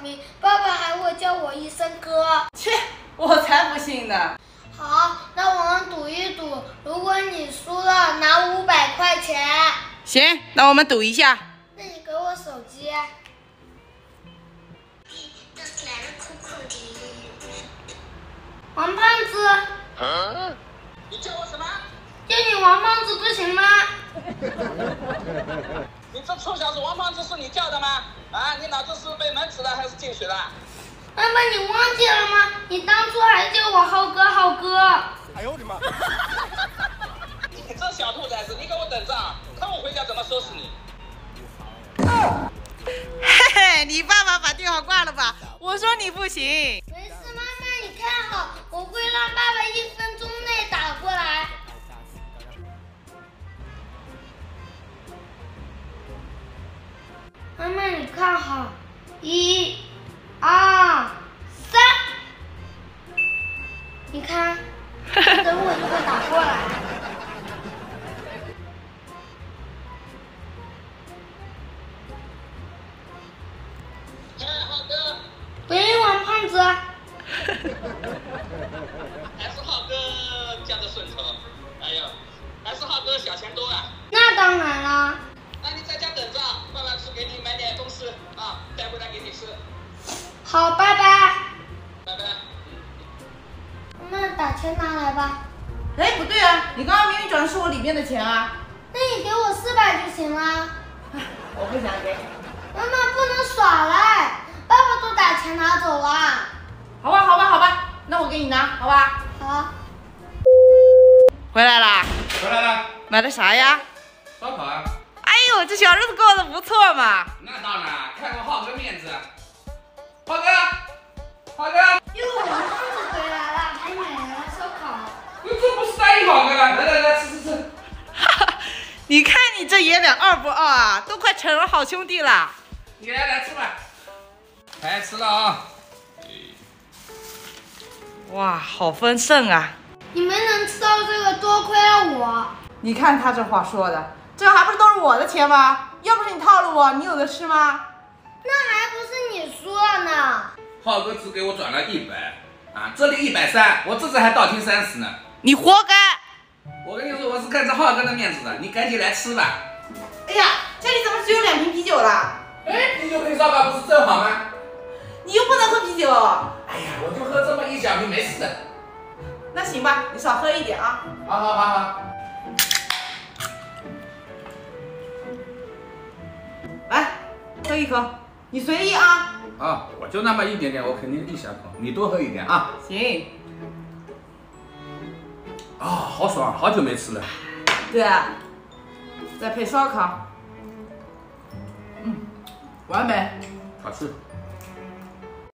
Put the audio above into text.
名，爸爸还会叫我一声哥。切，我才不信呢。好，那我们赌一赌，如果你输了，拿五百块钱。行，那我们赌一下。那你给我手机。王胖子。你叫我什么？叫你王胖子不行吗？你这臭小子，王胖子是你叫的吗？啊，你脑子是不是被门指了还是进水了？妈妈，你忘记了吗？你当初还叫我浩哥，浩哥。哎呦我的妈！你这小兔崽子，你给我等着，啊，看我回家怎么收拾你。嘿嘿，你爸爸把电话挂了吧？我说你不行。没事，妈妈你看好，我会让爸爸一看好，一、二、三，你看，等我就会打过来。喂，王胖子。还是浩哥家的顺从，钱拿来吧。哎，不对啊，你刚刚明明转的是我里面的钱啊。那你给我四百就行了。我不想给。妈妈不能耍赖，爸爸都把钱拿走了。好吧，好吧，好吧，那我给你拿，好吧？好。回来啦？回来了。买的啥呀？烧烤啊。哎呦，这小日子过得不错嘛。那当然，看过浩哥面子。浩哥，你看你这爷俩二不二啊，都快成了好兄弟了。你来来吃吧，开吃了啊！哇，好丰盛啊！你们能吃到这个，多亏了我。你看他这话说的，这还不是都是我的钱吗？要不是你套路我，你有的吃吗？那还不是你输了呢？浩哥只给我转了一百啊，这里一百三，我这次还倒贴三十呢。你活该！我跟你说，我是看着浩哥的面子的，你赶紧来吃吧。哎呀，家里怎么只有两瓶啤酒了？哎，啤酒配烧烤不是正好吗？你又不能喝啤酒。哎呀，我就喝这么一小瓶，没事的。那行吧，你少喝一点啊。好好好好。来，喝一口，你随意啊。啊，我就那么一点点，我肯定一小口，你多喝一点啊。行。啊，好爽，好久没吃了。对啊，再配烧烤，嗯，完美，好吃。